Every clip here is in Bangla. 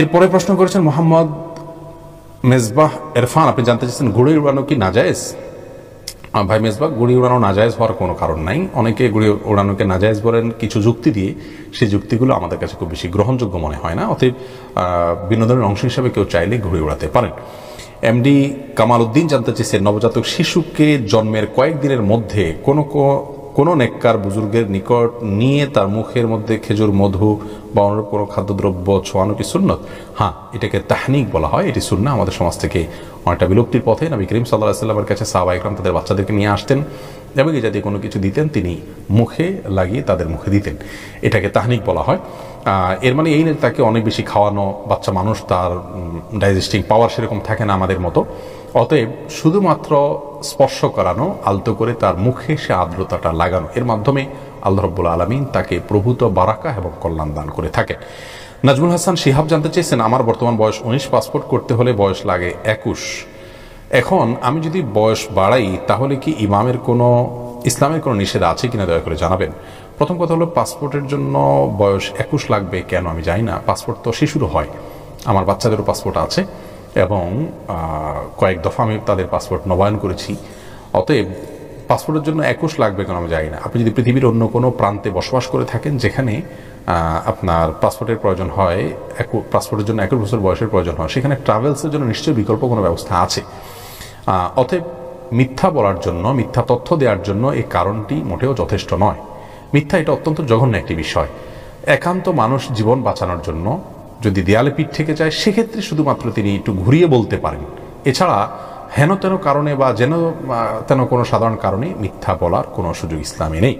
এরপরে প্রশ্ন করেছেন মোহাম্মদ মেজবাহ এরফান। আপনি জানতে চাচ্ছেন ঘুড়ি উড়ানো কি নাজায়েজ? ভাই মেজবাহ, গুড়ি উড়ানো নাজায়েজ হওয়ার কোনো কারণ নাই। অনেকে গুড়ি উড়ানোকে নাজায়েজ বলেন কিছু যুক্তি দিয়ে। সেই যুক্তিগুলো আমাদের কাছে খুব বেশি গ্রহণযোগ্য মনে হয় না। অতএব বিনোদনের অংশ হিসাবে কেউ চাইলে ঘুড়ি উড়াতে পারেন। এমডি কামাল উদ্দিন জানতে চেয়েছেন, নবজাতক শিশুকে জন্মের কয়েকদিনের মধ্যে কোনো কোনো নেককার বুজুর্গের নিকট নিয়ে তার মুখের মধ্যে খেজুর, মধু বা অনুরূপ কোনো খাদ্যদ্রব্য, ছোঁয়ানো কি সুন্নত? হ্যাঁ এটাকে তাহনিক বলা হয়। এটি সুন্না আমাদের সমাজ থেকে অনেকটা বিলুপ্তির পথে নবী করিম সাল্লাহ সাল্লামের কাছে সাহাবা ইকরাম তাদের বাচ্চাদেরকে নিয়ে আসতেন এবং এই জাতীয় কোনো কিছু দিতেন, তিনি মুখে লাগিয়ে তাদের মুখে দিতেন। এটাকে তাহনিক বলা হয়। এর মানে এই নয় তাকে অনেক বেশি খাওয়ানো, বাচ্চা মানুষ তার ডাইজেস্টিং পাওয়ার সেরকম থাকে না আমাদের মতো। অতএব শুধুমাত্র স্পর্শ করানো, আলতো করে তার মুখে সে আর্দ্রতাটা লাগানো। এর মাধ্যমে আল্লাহ রব্বুল আলমিন তাকে প্রভূত বারাকা এবং কল্যাণ দান করে থাকেন। নাজমুল হাসান শিহাব জানতে চেয়েছেন, আমার বর্তমান বয়স উনিশ, পাসপোর্ট করতে হলে বয়স লাগে একুশ। এখন আমি যদি বয়স বাড়াই, তাহলে কি ইমামের কোনো, ইসলামের কোনো নিষেধ আছে কিনা দয়া করে জানাবেন? প্রথম কথা হলো, পাসপোর্টের জন্য বয়স একুশ লাগবে কেন আমি জানি না। পাসপোর্ট তো শিশুরও হয়। আমার বাচ্চাদেরও পাসপোর্ট আছে এবং কয়েক দফা আমি তাদের পাসপোর্ট নবায়ন করেছি। অতএব পাসপোর্টের জন্য একুশ লাগবে কেন আমি জানি না। আপনি যদি পৃথিবীর অন্য কোনো প্রান্তে বসবাস করে থাকেন, যেখানে আপনার পাসপোর্টের প্রয়োজন হয়, একু- পাসপোর্টের জন্য একুশ বছর বয়সের প্রয়োজন হয়, সেখানে ট্রাভেলসের জন্য নিশ্চয়ই বিকল্প কোনো ব্যবস্থা আছে। অতএব মিথ্যা বলার জন্য, মিথ্যা তথ্য দেওয়ার জন্য এই কারণটি মোটেও যথেষ্ট নয়। মিথ্যা এটা অত্যন্ত জঘন্য একটি বিষয়। একান্ত মানুষ জীবন বাঁচানোর জন্য যদি দেয়ালে পিঠ থেকে যায়, সেক্ষেত্রে শুধুমাত্র তিনি একটু ঘুরিয়ে বলতে পারেন। এছাড়া হেন তেন কারণে বা যেন তেন কোনো সাধারণ কারণে মিথ্যা বলার কোনো সুযোগ ইসলামে নেই।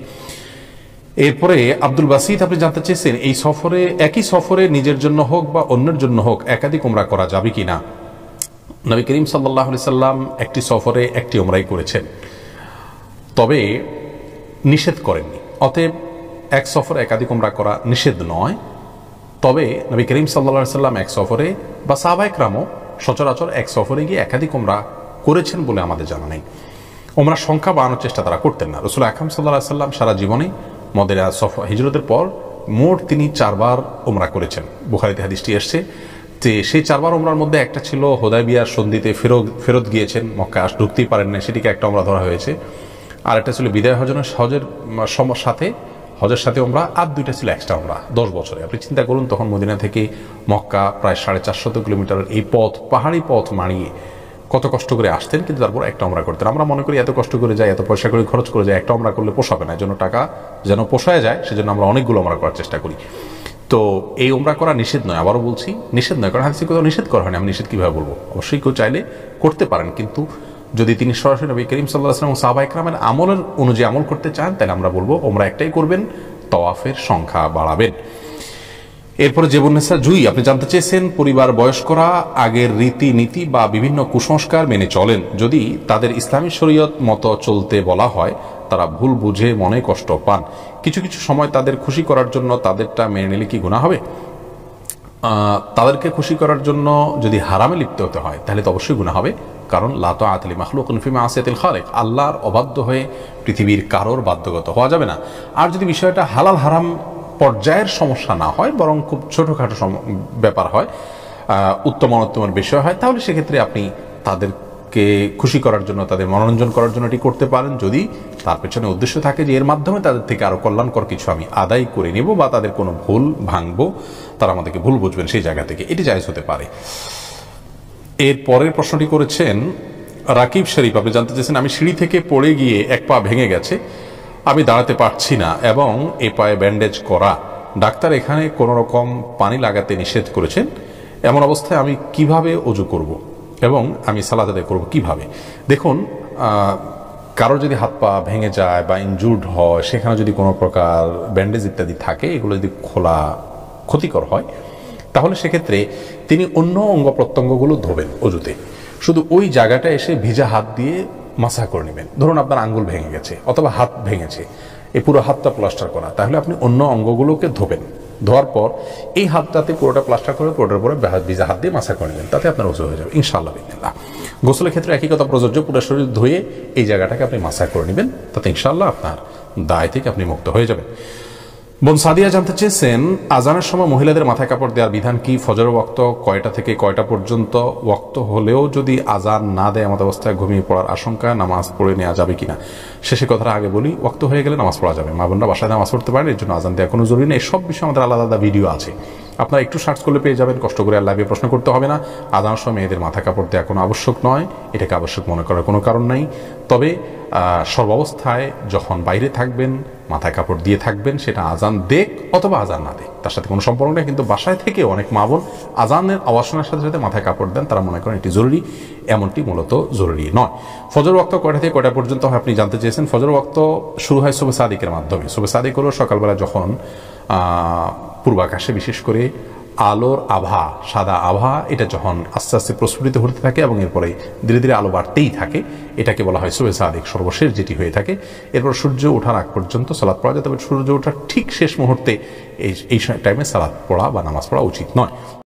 এরপরে আব্দুল বাসিদ, আপনি জানতে চেয়েছেন, এই সফরে, একই সফরে নিজের জন্য হোক বা অন্যের জন্য হোক, একাধিক উমরা করা যাবে কি না নবী করিম সাল্লাহ সাল্লাম একটি সফরে একটি উমরাই করেছেন। তবে নিষেধ করেননি। অতএব এক সফরে একাধিক উমরা করা নিষেধ নয়। তবে নবী করিম সাল্লা সাল্লাম এক সফরে বা সাহবায়ক রামও সচরাচর এক সফরে গিয়ে একাধিক উমরা করেছেন বলে আমাদের জানা নেই। ওমরা সংখ্যা বাড়ানোর চেষ্টা তারা করতেন না। রসুল আকাম সাল্লাহ সাল্লাম সারা জীবনে মদেরা সফ হিজরতের পর মোট তিনি চারবার ওমরা করেছেন। বুখারিতে হাদিসটি এসছে যে সেই চারবার ওমরার মধ্যে একটা ছিল হোদাই বিয়ার সন্ধিতে ফেরত ফেরত গিয়েছেন মক্কা আস ঢুকতেই পারেন না সেটিকে একটা ওমরা ধরা হয়েছে। আর একটা ছিল বিদায় হজনের হজের সাথে হজের সাথে ওমরা আর দুইটা ছিল এক্সট্রা ওমরা, দশ বছরে। আপনি চিন্তা করুন, তখন মদিনা থেকে মক্কা প্রায় সাড়ে চারশত কিলোমিটারের এই পথ, পাহাড়ি পথ মারিয়ে কত কষ্ট করে আসতেন, কিন্তু তারপর একটা আমরা করতেন। আমরা মনে করি এত কষ্ট করে যাই এত পয়সা করে খরচ করে যাই একটা আমরা করলে পোষাবে না। জন্য টাকা যেন পোষায় যায়, সেজন্য আমরা অনেকগুলো আমরা করার চেষ্টা করি। তো এই ওমরা করা নিষেধ নয়, আবারও বলছি, নিষেধ নয়, কারণ হাদিসে কোথাও নিষেধ করা হয়নি। আমি নিষেধ কীভাবে বলব? অবশ্যই কেউ চাইলে করতে পারেন, কিন্তু যদি তিনি সরাসরি নবী করিম সাল্লাহ আসলাম সাহাবা ইকরামের আমলের অনুযায়ী আমল করতে চান, তাহলে আমরা বলব, ওমরা একটাই করবেন, তওয়াফের সংখ্যা বাড়াবেন। এরপরে জীবনেসা জুই, আপনি জানতে চেয়েছেন, পরিবার বয়স্করা আগের রীতি নীতি বা বিভিন্ন কুসংস্কার মেনে চলেন। যদি তাদের ইসলামী শরীয়ত মতো চলতে বলা হয়, তারা ভুল বুঝে মনে কষ্ট পান। কিছু কিছু সময় তাদের খুশি করার জন্য তাদেরটা মেনে নিলে কি গুণা হবে? তাদেরকে খুশি করার জন্য যদি হারামে লিপ্ত হতে হয়, তাহলে তো অবশ্যই গুণা হবে। কারণ লাতো আতলি মাহলুক ফিমা আসিয়াতিল খালেক, আল্লাহর অবাধ্য হয়ে পৃথিবীর কারোর বাধ্যগত হওয়া যাবে না। আর যদি বিষয়টা হালাল হারাম পর্যায়ের সমস্যা না হয়, বরং খুব ছোটোখাটো ব্যাপার হয় উত্তম অনুত্তমের বিষয় হয়, তাহলে সেক্ষেত্রে আপনি তাদেরকে খুশি করার জন্য, তাদের মনোরঞ্জন করার জন্য এটি করতে পারেন। যদি তার পেছনে উদ্দেশ্য থাকে যে, এর মাধ্যমে তাদের থেকে আরও কল্যাণকর কিছু আমি আদায় করে নেব বা তাদের কোনো ভুল ভাঙবো, তারা আমাদেরকে ভুল বুঝবেন সেই জায়গা থেকে, এটি জায়জ হতে পারে। এর পরের প্রশ্নটি করেছেন, রাকিব শরীফ, আপনি জানতে চেয়েছেন, আমি সিঁড়ি থেকে পড়ে গিয়ে এক পা ভেঙে গেছে। আমি দাঁড়াতে পারছি না এবং এ পায়ে ব্যান্ডেজ করা। ডাক্তার এখানে কোনো রকম পানি লাগাতে নিষেধ করেছেন। এমন অবস্থায় আমি কীভাবে অজু করব এবং আমি সালাদ আদায় করব কীভাবে? দেখুন আহ, কারও যদি হাত পা ভেঙে যায় বা ইনজুর্ড হয় সেখানে যদি কোনো প্রকার ব্যান্ডেজ ইত্যাদি থাকে এগুলো যদি খোলা ক্ষতিকর হয় তাহলে সেক্ষেত্রে তিনি অন্য অঙ্গ প্রত্যঙ্গগুলো ধোবেন অজুতে। শুধু ওই জায়গাটা এসে ভিজা হাত দিয়ে মাসা করে নেবেন। ধরুন আপনার আঙ্গুল ভেঙে গেছে, অথবা হাত ভেঙেছে, এই পুরো হাতটা প্লাস্টার করা। তাহলে আপনি অন্য অঙ্গগুলোকে ধোবেন। ধোয়ার পর এই হাতটাতে পুরোটা প্লাস্টার করে পুরোটার উপরে ভা- ভিজা হাত দিয়ে মাসা করে নেবেন। তাতে আপনার ওষুধ হয়ে যাবে, ইনশাআল্লাহ বিদিল্লাহ গোসলের ক্ষেত্রে একই কথা প্রযোজ্য, পুরো শরীর ধুয়ে এই জায়গাটাকে আপনি মাসা করে নেবেন। তাতে ইনশাআল্লাহ আপনার দায় থেকে আপনি মুক্ত হয়ে যাবেন। বোন সাদিয়া জানতে চেয়েছেন, আজানের সময় মহিলাদের মাথায় কাপড় দেওয়ার বিধান কি? ফজর ওয়াক্ত কয়টা থেকে কয়টা পর্যন্ত ওয়াক্ত হলেও যদি আজান না দেয় আমাদের অবস্থায় ঘুমিয়ে পড়ার আশঙ্কা নামাজ পড়ে নেওয়া যাবে কিনা? শেষে কথাটা আগে বলি, ওয়াক্ত হয়ে গেলে নামাজ পড়া যাবে। মা বোনরা বাসায় নামাজ পড়তে পারেন, এর জন্য আজান দেওয়া কোনো জরুরি নেই। সব বিষয়ে আমাদের আলাদা আলাদা ভিডিও আছে। আপনারা একটু সার্চ করলে পেয়ে যাবেন, কষ্ট করে আল্লাহ প্রশ্ন করতে হবে না। আদান সময় মেয়েদের মাথা কাপড় দেওয়া কোনো আবশ্যক নয়, এটাকে আবশ্যক মনে করার কোনো কারণ নাই। তবে সর্বাবস্থায় যখন বাইরে থাকবেন মাথায় কাপড় দিয়ে থাকবেন, সেটা আজান দেখ অথবা আজান না দেখ তার সাথে কোনো সম্পর্ক নেই, কিন্তু বাসায় থেকে অনেক মা বোন আজানের আওয়াজ শোনার সাথে সাথে মাথায় কাপড় দেন, তারা মনে করেন এটি জরুরি, এমনটি মূলত জরুরি নয়। ফজর বক্ত কয়টা থেকে কয়টা পর্যন্ত হয় আপনি জানতে চেয়েছেন? ফজর বক্ত শুরু হয় শুভে সাদিকের মাধ্যমে। শুভে সাদিক হলো সকালবেলা যখন পূর্বাকাশে বিশেষ করে আলোর আভা, সাদা আভা, এটা যখন আস্তে আস্তে প্রস্ফুটিত হতে থাকে এবং এরপরে ধীরে ধীরে আলো বাড়তেই থাকে, এটাকে বলা হয় সবে সাদিক সর্বশেষ যেটি হয়ে থাকে। এরপর সূর্য ওঠার আগ পর্যন্ত সালাদ পড়া যায়, তবে সূর্য ওঠার ঠিক শেষ মুহূর্তে এই এই টাইমে সালাদ পড়া বা নামাজ পড়া উচিত নয়।